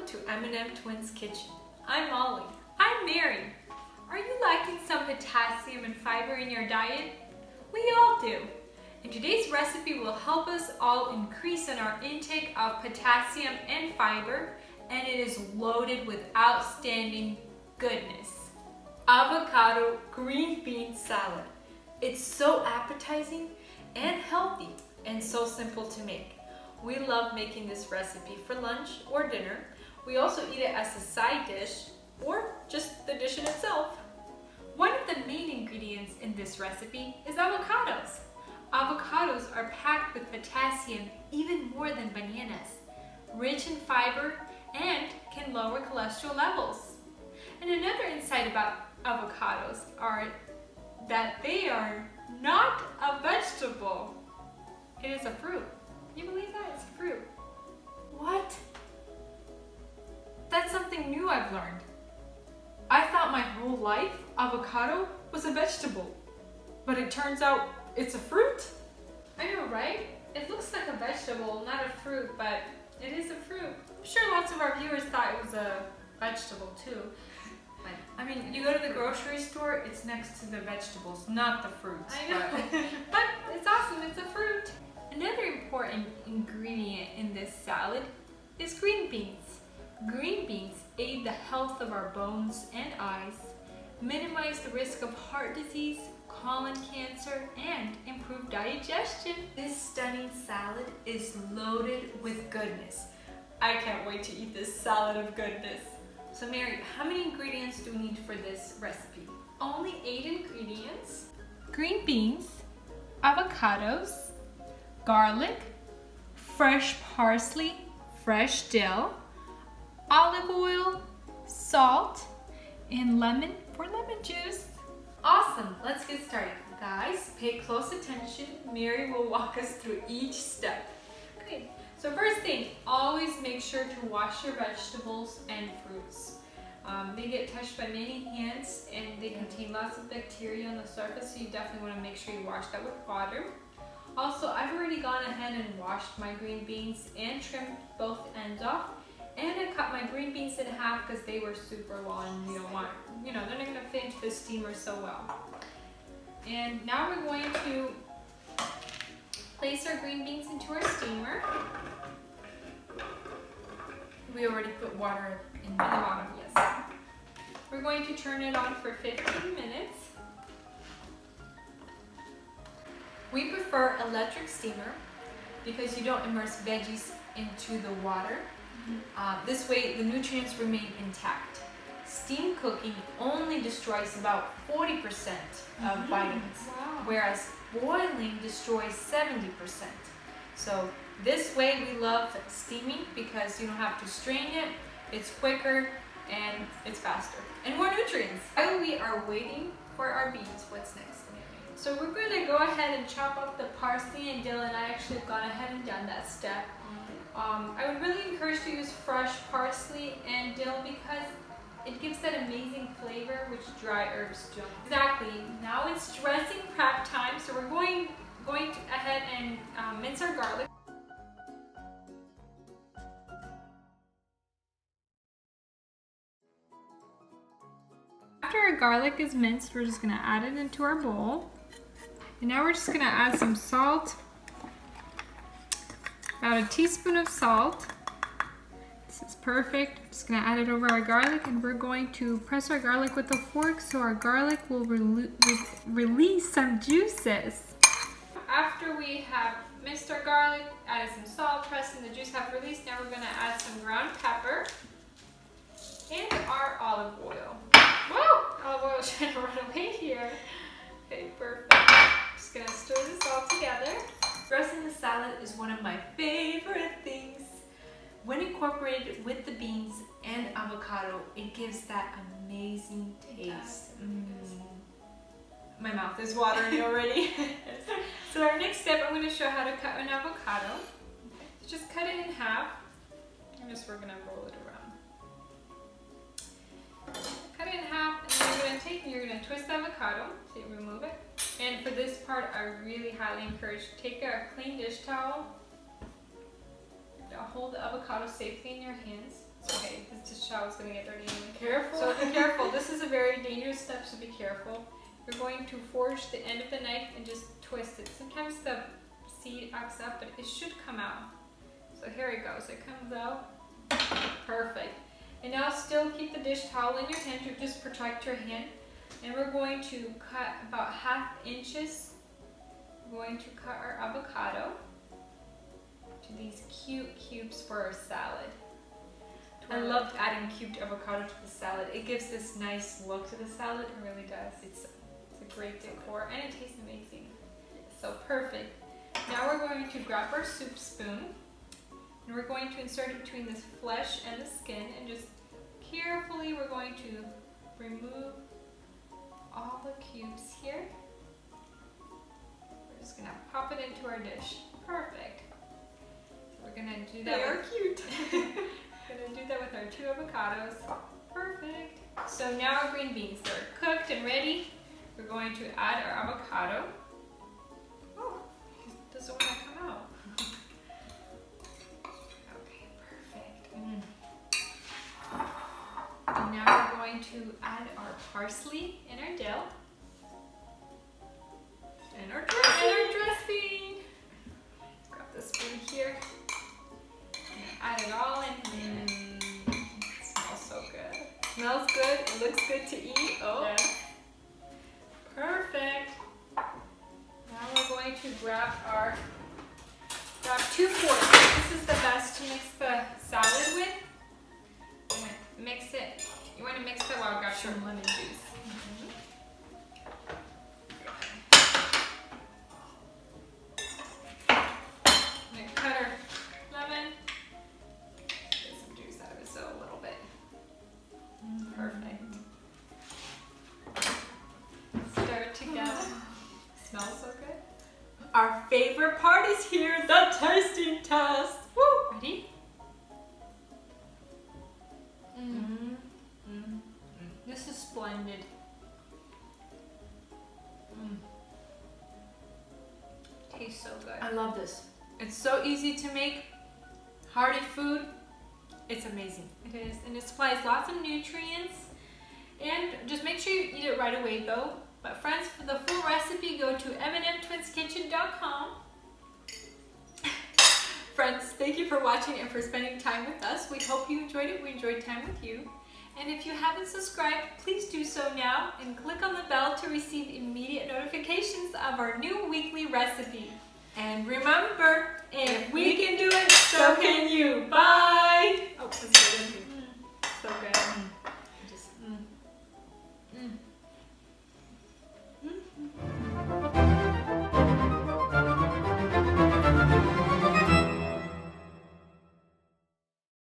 Welcome to M&M Twins Kitchen. I'm Molly. I'm Mary. Are you lacking some potassium and fiber in your diet? We all do. And today's recipe will help us all increase in our intake of potassium and fiber, and it is loaded with outstanding goodness. Avocado green bean salad. It's so appetizing and healthy and so simple to make. We love making this recipe for lunch or dinner. We also eat it as a side dish or just the dish in itself. One of the main ingredients in this recipe is avocados. Avocados are packed with potassium even more than bananas, rich in fiber and can lower cholesterol levels. And another insight about avocados are that they are not a vegetable. It is a fruit. You believe life avocado was a vegetable, but it turns out it's a fruit? I know, right? It looks like a vegetable, not a fruit, but it is a fruit. I'm sure lots of our viewers thought it was a vegetable too. But, I mean, you go to the grocery store, it's next to the vegetables, not the fruits. I know. But, but it's awesome, it's a fruit. Another important ingredient in this salad is green beans. Green beans aid the health of our bones and eyes, minimize the risk of heart disease, colon cancer, and improve digestion. This stunning salad is loaded with goodness. I can't wait to eat this salad of goodness. So Mary, how many ingredients do we need for this recipe? Only eight ingredients. Green beans, avocados, garlic, fresh parsley, fresh dill, olive oil, salt, and lemon for lemon juice. Awesome, let's get started. Guys, pay close attention. Mary will walk us through each step. Okay, so first thing, always make sure to wash your vegetables and fruits. Um, they get touched by many hands and they contain lots of bacteria on the surface, so you definitely want to make sure you wash that with water. Also, I've already gone ahead and washed my green beans and trimmed both ends off. And I cut my green beans because they were super long. You don't want, you know, they're not gonna fit into the steamer so well. And now we're going to place our green beans into our steamer. We already put water in the bottom, yes. We're going to turn it on for 15 minutes. We prefer electric steamer because you don't immerse veggies into the water. Uh, this way the nutrients remain intact. Steam cooking only destroys about 40% of mm -hmm. vitamins, wow. whereas boiling destroys 70%. So this way we love steaming because you don't have to strain it, it's quicker, and it's faster. And more nutrients. While we are waiting for our beans, what's next? So we're going to go ahead and chop up the parsley and dill and I actually have gone ahead and done that step. Um, I would really encourage to use fresh parsley and dill because it gives that amazing flavor which dry herbs don't. Exactly. Now it's dressing prep time so we're going, going ahead and um, mince our garlic. After our garlic is minced, we're just going to add it into our bowl. And now we're just gonna add some salt. About a teaspoon of salt. This is perfect. I'm just gonna add it over our garlic and we're going to press our garlic with a fork so our garlic will re re release some juices. After we have minced our garlic, added some salt, pressed and the juice have released, now we're gonna add some ground pepper and our olive oil. Whoa! Olive oil is trying to run away here. Okay, perfect. Just gonna stir this all together. Dressing salad is one of my favorite things. When incorporated with the beans and avocado, it gives that amazing taste. Mm. My mouth is watering already. so our next step, I'm gonna show how to cut an avocado. Just cut it in half. I'm just, we're gonna roll it around. Cut it in half, and then you're gonna take and you're gonna twist the avocado. So you remove it. And for this part, I really highly encourage, take a clean dish towel, hold the avocado safely in your hands, It's okay. This dish towel is gonna get dirty. Careful. So be careful. This is a very dangerous step, so be careful. You're going to forge the end of the knife and just twist it. Sometimes the seed acts up, but it should come out. So here it goes. It comes out. Perfect. And now still keep the dish towel in your hand to just protect your hand. And we're going to cut about half inches. We're going to cut our avocado to these cute cubes for our salad. I love adding cubed avocado to the salad. It gives this nice look to the salad. It really does. It's, it's a great decor and it tastes amazing. So perfect. Now we're going to grab our soup spoon and we're going to insert it between this flesh and the skin and just carefully we're going to remove all the cubes here. We're just gonna pop it into our dish. Perfect. So we're gonna do that. They are cute. Gonna do that with our two avocados. Perfect. So now our green beans, they're cooked and ready. We're going to add our avocado. Oh, doesn't want to parsley and our dill. And our And dressing. our dressing. Grab the spoon here. And add it all in. Mm, it smells so good. Smells good. It looks good to eat. Oh. Yes. Perfect. Now we're going to grab our grab two forks. This is the best to mix the salad with. You want to mix it. You want to mix it while I grab some lemon juice. It's so easy to make. Hearty food. It's amazing. It is, and it supplies lots of nutrients. And just make sure you eat it right away though. But friends, for the full recipe, go to mnmtwinskitchen.com. Friends, thank you for watching and for spending time with us. We hope you enjoyed it. We enjoyed time with you. And if you haven't subscribed, please do so now and click on the bell to receive immediate notifications of our new weekly recipe. And remember, if we can do it, so can you. Bye!